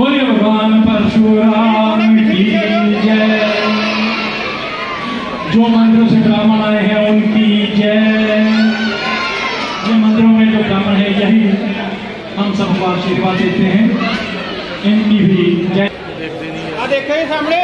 बोलिए भगवान परशुराम की जय जो मंदिरों से ब्राह्मण आए हैं उनकी जय ये मंदिरों में जो ब्राह्मण है, यही हम सब आशीर्वाद देते हैं। इनकी भी जय। देखें सामने।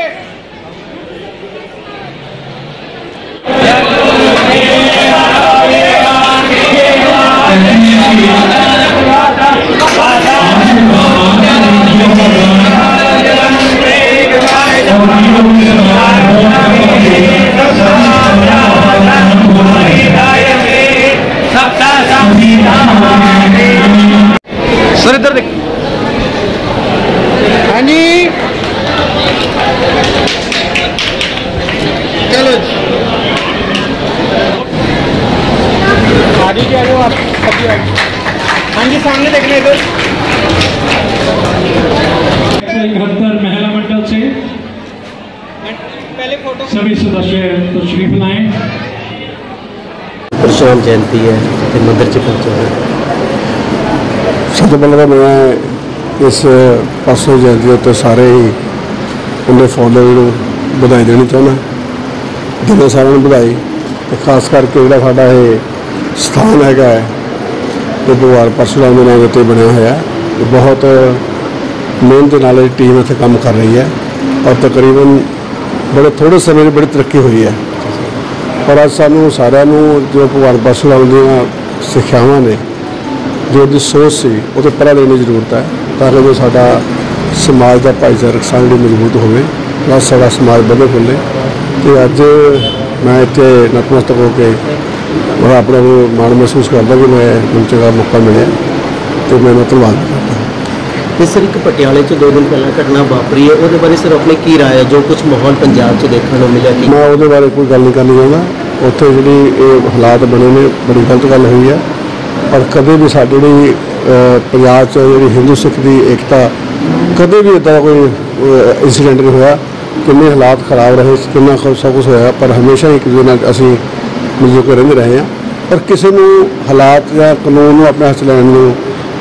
सर इधर देख। हाँ जी। चलो आदि क्या हो आप? हाँ जी सामने देखने इधर महिला मंडल से पहले फ़ोटो। सभी सदस्य तशरीफ़ लाए। परशुराम जयंती है मंदिर से पहुँचे हैं। ਸਭ ਤੋਂ ਪਹਿਲਾਂ ਤਾਂ ਮੈਂ ਇਸ ਪਾਸੋਂ ਜਯੰਤੀ ਉੱਤੇ ਸਾਰੇ ਹੀ ਉਹਦੇ ਫੋਲੋਅਰ ਨੂੰ ਵਧਾਈ ਦੇਣੀ ਚਾਹੁੰਦਾ। ਦਿਲੋਂ ਸਾਰਿਆਂ ਨੂੰ ਵਧਾਈ, ਤੇ ਖਾਸ ਕਰਕੇ ਜਿਹੜਾ ਸਾਡਾ ਇਹ ਸਥਾਨ ਹੈਗਾ ਹੈ, ਇਹ ਭਗਵਾਨ ਪਰਸ਼ੁਰਾਮ ਦੇ ਨਾਮ ਦੇ ਉੱਤੇ ਬਣਿਆ ਹੋਇਆ ਹੈ। ਬਹੁਤ ਮਿਹਨਤ ਦੇ ਨਾਲ ਇਹ ਟੀਮ ਇੱਥੇ ਕੰਮ ਕਰ ਰਹੀ ਹੈ ਔਰ ਤਕਰੀਬਨ ਬੜੇ ਥੋੜੇ ਸਮੇਂ ਵਿੱਚ ਬੜੀ ਤਰੱਕੀ ਹੋਈ ਹੈ। ਪਰ ਅੱਜ ਸਾਨੂੰ ਸਾਰਿਆਂ ਨੂੰ ਜੋ ਭਗਵਾਨ ਪਰਸ਼ੁਰਾਮ ਦੀਆਂ ਸਿੱਖਿਆਵਾਂ ਨੇ ਜੋ ਉਹਦੀ ਸੋਚ ਸੀ ਉਹ ਤੇ ਪਰਾਂ ਲੈਣ ਦੀ ਜ਼ਰੂਰਤ ਹੈ ਤਾਂ ਕਿ ਜੋ ਸਾਡਾ ਸਮਾਜ ਦਾ ਭਾਈਚਾਰਕ ਸਾਂਝ ਮਜ਼ਬੂਤ ਹੋਵੇ ਨਾਲ ਸਾਡਾ ਸਮਾਜ ਵਧੇ ਫੁੱਲੇ ਤੇ ਅੱਜ ਮੈਂ ਇੱਥੇ ਨਤਮਸਤਕ ਹੋ ਕੇ ਬੜਾ ਆਪਣਾ ਨੂੰ ਮਾਣ ਮਹਿਸੂਸ ਕਰਦਾ ਕਿ ਮੈਂ ਮੈਨੂੰ ਚੰਗਾ ਮੌਕਾ ਮਿਲਿਆ ਤੇ ਮੈਂ ਧੰਨਵਾਦ ਕਰਦਾ ਤੇ ਸਰ ਇੱਕ ਪਟਿਆਲੇ ਚ ਦੋ ਦਿਨ ਪਹਿਲਾਂ ਘਟਨਾ ਵਾਪਰੀ ਹੈ ਉਹਦੇ ਬਾਰੇ ਸਰ ਆਪਣੇ ਕੀ ਰਾਏ ਹੈ? ਜੋ ਕੁਝ ਮਾਹੌਲ ਪੰਜਾਬ ਚ ਦੇਖਣ ਨੂੰ ਮਿਲਿਆ ਕਿ? ਮੈਂ ਉਹਦੇ ਬਾਰੇ ਕੋਈ ਗੱਲ ਨਹੀਂ ਕਰਨੀ ਚਾਹੁੰਦਾ। ਉੱਥੇ ਜਿਹੜੀ ਇਹ ਹਾਲਾਤ ਬਣੇ ਨੇ ਬੜੀ ਗਲਤ ਗੱਲ ਹੋਈ ਹੈ। ਪਰ ਕਦੇ ਵੀ ਸਾਡੀ ਜਿਹੜੀ ਅਹ, ਪੰਜਾਬ 'ਚ ਜਿਹੜੀ ਹਿੰਦੂ ਸਿੱਖ ਦੀ ਏਕਤਾ ਕਦੇ ਵੀ ਇਦਾਂ ਕੋਈ ਇਨਸੀਡੈਂਟ ਨਹੀਂ ਹੋਇਆ। ਕਿੰਨੇ ਹਾਲਾਤ ਖਰਾਬ ਰਹੇ ਕਿੰਨਾ ਕੁ ਸਭ ਕੁਝ ਹੋਇਆ ਪਰ ਹਮੇਸ਼ਾ ਇੱਕ ਦੂਜੇ ਨਾਲ ਅਸੀਂ ਮਿਲ ਕੇ ਰਹਿੰਦੇ ਰਹੇ ਹਾਂ। ਪਰ ਕਿਸੇ ਨੂੰ ਹਾਲਾਤ ਜਾਂ ਕਾਨੂੰਨ ਨੂੰ ਆਪਣੇ ਹੱਥ ਲੈਣ ਨੂੰ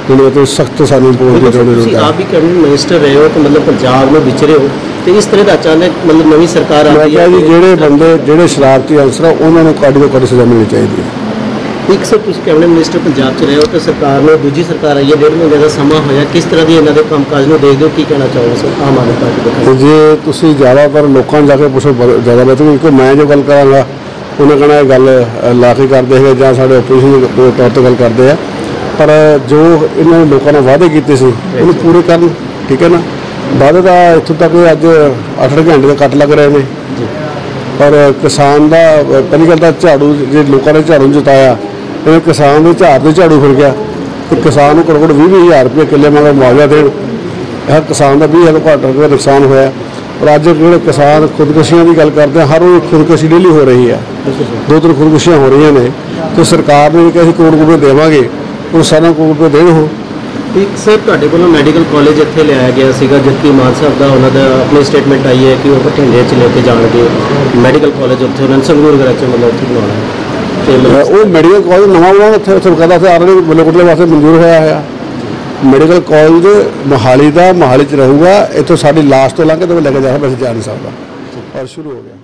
ਜਿਹੜੇ ਤੇ ਸਖਤ ਸਾਨੂੰ ਪਾਉਣ ਦੀ ਜ਼ਰੂਰਤ ਤੁਸੀਂ ਹੈ ਆਪ ਵੀ ਕੈਬਨਿਟ ਮਿਨਿਸਟਰ ਰਹੇ ਹੋ ਤੇ ਮਤਲਬ ਪੰਜਾਬ ਨੂੰ ਵਿਚਰੇ ਹੋ। ਤੇ ਇਸ ਤਰ੍ਹਾਂ ਦਾ ਅਚਾਨਕ ਮਤਲਬ ਨਵੀਂ ਸਰਕਾਰ ਕਿਹਾ ਜੀ ਤੇ- ਜਿਹੜੇ ਬੰਦੇ ਜਿਹੜੇ ਸ਼ਰਾਰਤੀ ਅਨਸਰ ਆ ਉਹਨਾਂ ਨੂੰ ਕਾਡੀ ਤੋਂ ਕਾਡੀ ਸਜ਼ਾ ਮਿਲਣੀ ਚਾਹੀਦੀ ਹੈ। ਇੱਕ ਸਰ ਤੁਸੀਂ ਕੈਬਨਿਟ ਮਿਨਿਸਟਰ ਪੰਜਾਬ ਚ ਰਹੇ ਹੋ ਤੇ ਸਰਕਾਰ ਨੇ ਦੂਜੀ ਸਰਕਾਰ ਆਈ ਹੈ ਡੇਢ ਮਹੀਨੇ ਦਾ ਸਮਾਂ ਹੋਇਆ ਕਿਸ ਤਰ੍ਹਾਂ ਦੀ ਇਹਨਾਂ ਦੇ ਕੰਮਕਾਜ ਨੂੰ ਦੇਖਦੇ ਹੋ ਕੀ ਕਹਿਣਾ ਚਾਹੋਗੇ ਸਰ ਆਮ ਆਦਮੀ ਪਾਰਟੀ ਦੇ? ਜੇ ਤੁਸੀਂ ਜ਼ਿਆਦਾਤਰ ਲੋਕਾਂ ਨੂੰ ਜਾ ਕੇ ਪੁੱਛੋ ਜ਼ਿਆਦਾ ਬਿਹਤਰ ਕਿਉਂਕਿ ਮੈਂ ਜੋ ਗੱਲ ਕਰਾਂਗਾ ਉਹਨਾਂ ਕਹਣਾ ਇਹ ਗੱਲ ਲਾ ਕੇ ਕਰਦੇ ਹੈਗੇ ਜਾਂ ਸਾਡੇ ਆਪੋਜੀਸ਼ਨ ਦੇ ਤੌਰ ਤੇ ਗੱਲ ਕਰਦੇ ਆ। ਪਰ ਜੋ ਇਹਨਾਂ ਨੇ ਲੋਕਾਂ ਨਾਲ ਵਾਅਦੇ ਕੀਤੇ ਸੀ ਉਹਨੂੰ ਪੂਰੇ ਕਰਨ ਠੀਕ ਹੈ ਨਾ? ਵਾਅਦੇ ਦਾ ਇੱਥੋਂ ਤੱਕ ਕਿ ਅੱਜ 8 ਘੰਟੇ ਦੇ ਕੱਟ ਲੱਗ ਰਹੇ ਨੇ ਪਰ ਕਿਸਾਨ ਦਾ ਪਹਿਲੀ ਗੱਲ ਤਾਂ ਝਾੜੂ ਜੇ ਲੋਕਾਂ ਨੇ ਝਾੜੂ ਜਿਤਾਇਆ ਜਿਵੇਂ ਕਿਸਾਨ ਦੇ ਝਾੜ ਦੇ ਝਾੜੂ ਫਿਰ ਗਿਆ, ਤੇ ਕਿਸਾਨ ਨੂੰ ਘੱਟੋ ਘੱਟ 20 ਹਜ਼ਾਰ ਰੁਪਏ ਕਿੱਲੇ ਮਗਰ ਮੁਆਵਜ਼ਾ ਦੇਣ। ਇਹ ਕਿਸਾਨ ਦਾ 20000 ਘੱਟ ਰੁਪਏ ਨੁਕਸਾਨ ਹੋਇਆ। ਪਰ ਅੱਜ ਜਿਹੜੇ ਕਿਸਾਨ ਖੁਦਕੁਸ਼ੀਆਂ ਦੀ ਗੱਲ ਕਰਦੇ ਆ, ਹਰ ਰੋਜ਼ ਖੁਦਕੁਸ਼ੀ ਡੇਲੀ ਹੋ ਰਹੀ ਹੈ ਦੋ ਤਿੰਨ ਖੁਦਕੁਸ਼ੀਆਂ ਹੋ ਰਹੀਆਂ ਨੇ। ਤੇ ਸਰਕਾਰ ਨੇ ਕਿ ਅਸੀਂ ਕਰੋੜ ਰੁਪਏ ਦੇਵਾਂਗੇ। ਉਹ ਸਾਰਾ ਕਰੋੜ ਰੁਪਏ ਦੇਣ ਉਹ। ਇੱਕ ਸਰ, ਤੁਹਾਡੇ ਕੋਲੋਂ ਮੈਡੀਕਲ ਕਾਲਜ ਇੱਥੇ ਲਿਆਇਆ ਗਿਆ ਸੀਗਾ ਜਦਕਿ ਮਾਨ ਸਾਹਿਬ ਦਾ, ਉਹਨਾਂ ਦਾ ਆਪਣੀ ਸਟੇਟਮੈਂਟ ਆਈ ਹੈ ਕਿ ਉਹ ਬਠਿੰਡੇ ਚ ਲੈ ਕੇ ਜਾਣਗੇ। ਮੈਡੀਕਲ ਕਾਲਜ ਉੱਥੇ, ਉਹਨਾਂ ਨੇ ਸੰਗਰੂਰ ਵਗੈਰਾ ਚ ਮਤਲਬ ਉੱਥੇ ਬਣਾਉਣਾ। ਉਹ ਮੈਡੀਕਲ ਕਾਲਜ ਨਵਾਂ ਬਣਾਉਣਾ ਉੱਥੇ ਉੱਥੇ ਕਹਿੰਦਾ ਸੀ ਆਲਰੇਡੀ ਮਲੇਕੋਟਲੇ ਵਾਸਤੇ ਮਨਜ਼ੂਰ ਹੋਇਆ ਹੋਇਆ। ਮੈਡੀਕਲ ਕਾਲਜ ਮੋਹਾਲੀ ਦਾ ਮੋਹਾਲੀ ਚ ਰਹੂਗਾ ਇੱਥੋਂ ਸਾਡੀ ਲਾਸਟ ਤੋਂ ਲੰਘ ਕੇ ਤੇ ਲੈ ਕੇ ਜਾ ਵੈਸੇ ਜਾ ਨਹੀਂ ਸਕਦਾ। ਔਰ ਸ਼ੁਰੂ ਹੋ ਗਿਆ।